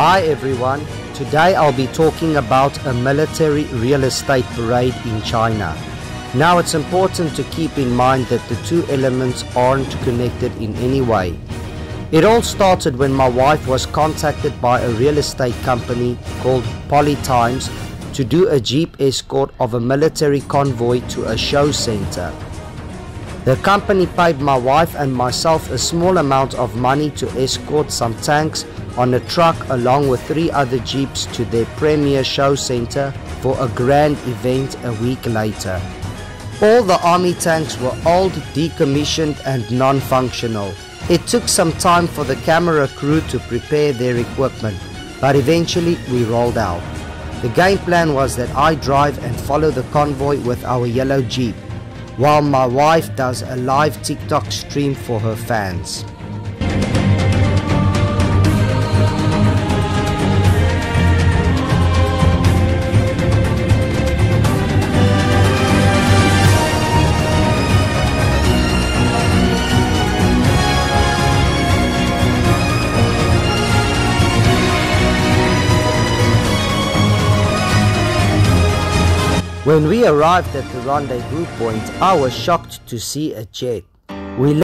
Hi everyone, today I'll be talking about a military real estate parade in China. Now it's important to keep in mind that the two elements aren't connected in any way. It all started when my wife was contacted by a real estate company called Polytimes to do a jeep escort of a military convoy to a show center. The company paid my wife and myself a small amount of money to escort some tanks on a truck along with three other jeeps to their premier show center for a grand event a week later. All the army tanks were old, decommissioned and non-functional. It took some time for the camera crew to prepare their equipment, but eventually we rolled out. The game plan was that I drive and follow the convoy with our yellow jeep, while my wife does a live TikTok stream for her fans. When we arrived at the rendezvous point, I was shocked to see a jet. We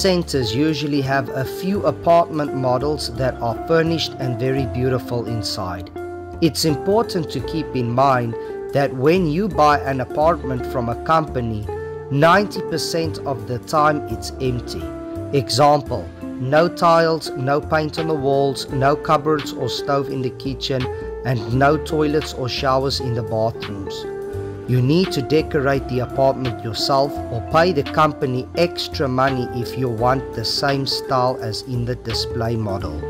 centers usually have a few apartment models that are furnished and very beautiful inside. It's important to keep in mind that when you buy an apartment from a company, 90% of the time it's empty. Example, no tiles, no paint on the walls, no cupboards or stove in the kitchen, and no toilets or showers in the bathrooms. You need to decorate the apartment yourself or pay the company extra money if you want the same style as in the display model.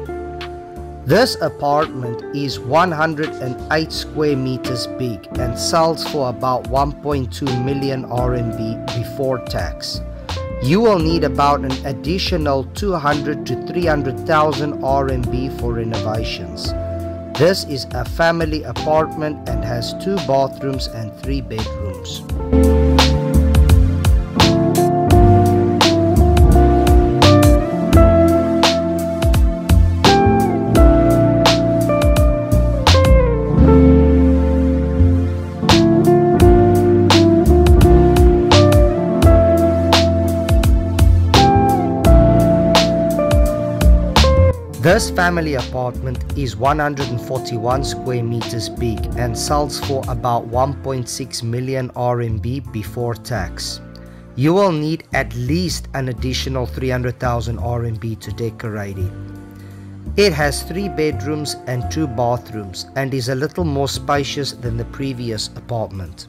This apartment is 108 square meters big and sells for about 1.2 million RMB before tax. You will need about an additional 200 to 300,000 RMB for renovations. This is a family apartment and has two bathrooms and three bedrooms. This family apartment is 141 square meters big and sells for about 1.6 million RMB before tax. You will need at least an additional 300,000 RMB to decorate it. It has three bedrooms and two bathrooms and is a little more spacious than the previous apartment.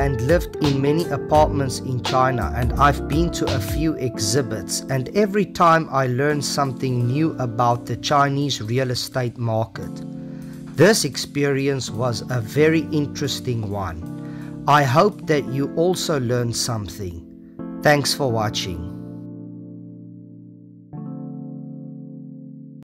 And lived in many apartments in China and I've been to a few exhibits and every time I learn something new about the Chinese real estate market. This experience was a very interesting one. I hope that you also learned something. Thanks for watching.